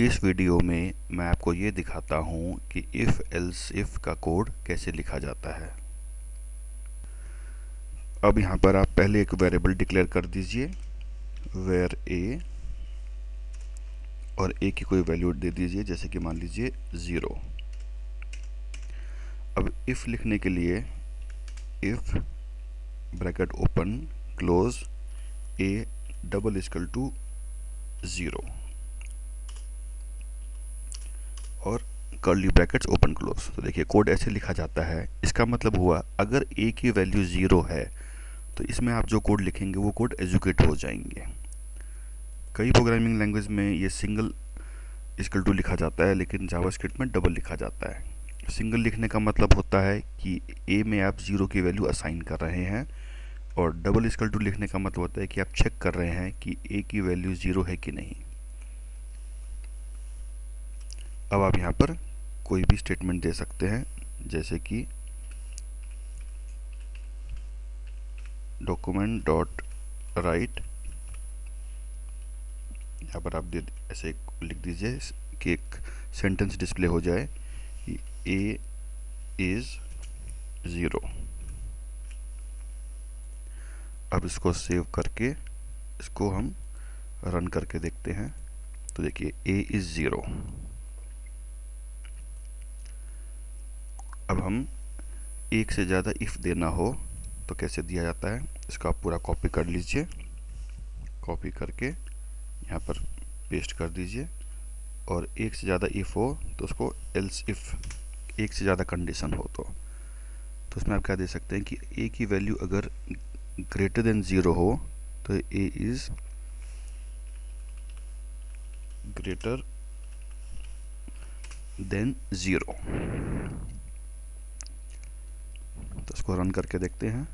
इस वीडियो में मैं आपको ये दिखाता हूँ कि इफ़ एल्स इफ़ का कोड कैसे लिखा जाता है। अब यहाँ पर आप पहले एक वेरिएबल डिक्लेयर कर दीजिए वेर ए और ए की कोई वैल्यू दे दीजिए, जैसे कि मान लीजिए ज़ीरो अब इफ़ लिखने के लिए if bracket open close A double equal to zero curly brackets open close तो देखिए कोड ऐसे लिखा जाता है। इसका मतलब हुआ, अगर ए की वैल्यू ज़ीरो है तो इसमें आप जो कोड लिखेंगे, वो कोड एजुकेट हो जाएँगे। कई प्रोग्रामिंग लैंग्वेज में ये सिंगल इजकल टू लिखा जाता है, लेकिन जावास्क्रिप्ट में डबल लिखा जाता है। सिंगल लिखने का मतलब होता है कि ए में आप ज़ीरो की वैल्यू असाइन कर रहे हैं, और डबल इजकल टू लिखने का मतलब होता है कि आप चेक कर रहे हैं कि ए की वैल्यू ज़ीरो है कि नहीं। अब आप यहाँ पर कोई भी स्टेटमेंट दे सकते हैं, जैसे कि डॉक्यूमेंट डॉट राइट यहाँ पर आप दे, ऐसे लिख दीजिए कि एक सेंटेंस डिस्प्ले हो जाए ए इज़ ज़ीरो अब इसको सेव करके इसको हम रन करके देखते हैं। तो देखिए ए इज़ ज़ीरो अब हम एक से ज़्यादा इफ़ देना हो तो कैसे दिया जाता है, इसको आप पूरा कॉपी कर लीजिए। कॉपी करके यहाँ पर पेस्ट कर दीजिए। और एक से ज़्यादा इफ़ हो तो उसको एल्स इफ़ एक से ज़्यादा कंडीशन हो तो। तो उसमें आप क्या दे सकते हैं कि ए की वैल्यू अगर ग्रेटर देन ज़ीरो हो तो A is greater than zero इसको रन करके देखते हैं।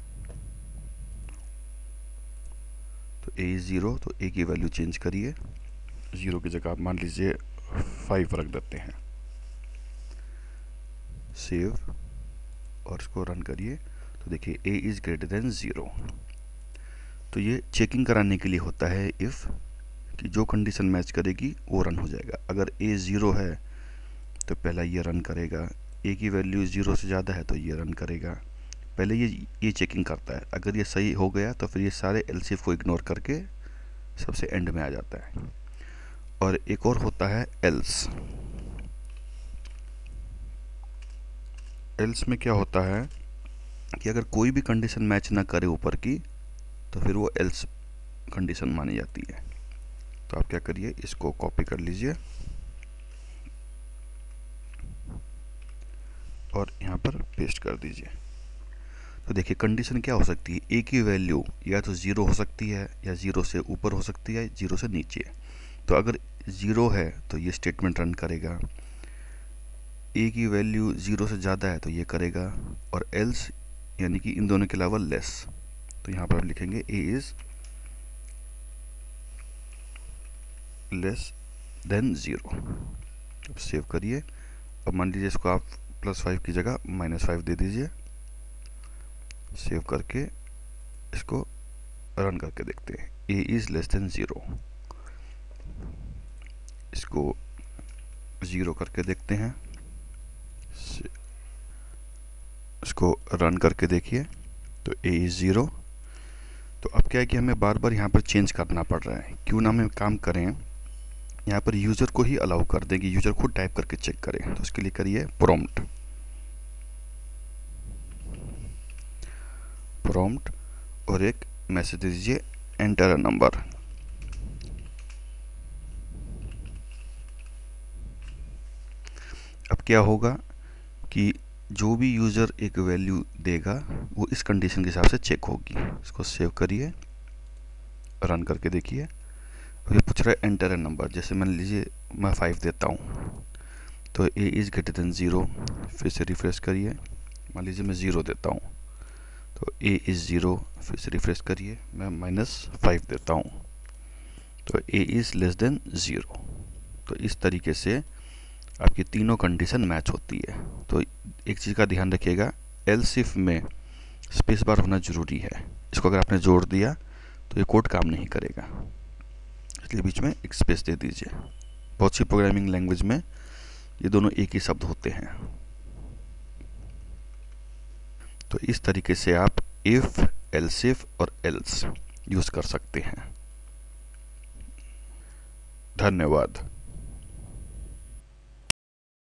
तो ए ज़ीरो तो ए की वैल्यू चेंज करिए। ज़ीरो की जगह आप मान लीजिए फाइव रख देते हैं। सेव और इसको रन करिए। तो देखिए A is greater than zero तो ये चेकिंग कराने के लिए होता है इफ़ कि जो कंडीशन मैच करेगी, वो रन हो जाएगा। अगर ए ज़ीरो है तो पहला ये रन करेगा। ए की वैल्यू ज़ीरो से ज़्यादा है तो ये रन करेगा। पहले ये ये चेकिंग करता है। अगर ये सही हो गया तो फिर ये सारे एलसीफ को इग्नोर करके सबसे एंड में आ जाता है। और एक और होता है एल्स एल्स में क्या होता है कि अगर कोई भी कंडीशन मैच ना करे ऊपर की तो फिर वो एल्स कंडीशन मानी जाती है। तो आप क्या करिए, इसको कॉपी कर लीजिए। और यहाँ पर पेस्ट कर दीजिए। तो देखिए कंडीशन क्या हो सकती है? ए की वैल्यू या तो ज़ीरो हो सकती है, या ज़ीरो से ऊपर हो सकती है ज़ीरो से नीचे तो अगर ज़ीरो है तो ये स्टेटमेंट रन करेगा। ए की वैल्यू ज़ीरो से ज़्यादा है तो ये करेगा। और एल्स यानी कि इन दोनों के अलावा लेस तो यहाँ पर हम लिखेंगे A is less than zero save करिए। अब मान लीजिए इसको आप प्लस फाइव की जगह माइनस फाइव दे दीजिए। सेव करके इसको रन करके देखते हैं। A is less than zero इसको ज़ीरो करके देखते हैं। इसको रन करके देखिए। तो ए इज़ ज़ीरो तो अब क्या है कि हमें बार बार यहाँ पर चेंज करना पड़ रहा है। क्यों ना हम काम करें? यहाँ पर यूज़र को ही अलाउ कर दें कि यूज़र खुद टाइप करके चेक करें। तो उसके लिए करिए प्रॉम्प्ट प्रॉम्प्ट और एक मैसेज दीजिए एंटर अ नंबर अब क्या होगा कि जो भी यूज़र एक वैल्यू देगा, वो इस कंडीशन के हिसाब से चेक होगी। इसको सेव करिए रन करके देखिए। ये पूछ रहा है एंटर अ नंबर जैसे मान लीजिए, मैं फाइव देता हूँ। तो A is greater than zero फिर से रिफ्रेश करिए। मान लीजिए मैं ज़ीरो देता हूँ। तो ए इज़ ज़ीरो फिर से रिफ्रेश करिए, मैं माइनस फाइव देता हूँ। तो A is less than zero तो इस तरीके से आपकी तीनों कंडीशन मैच होती है। तो एक चीज़ का ध्यान रखिएगा एल सिफ में स्पेस बार होना ज़रूरी है। इसको अगर आपने जोड़ दिया तो ये कोड काम नहीं करेगा। इसलिए बीच में एक स्पेस दे दीजिए। बहुत सी प्रोग्रामिंग लैंग्वेज में ये दोनों एक ही शब्द होते हैं। तो इस तरीके से आप इफ़ एल्सिफ और एल्स यूज़ कर सकते हैं। धन्यवाद।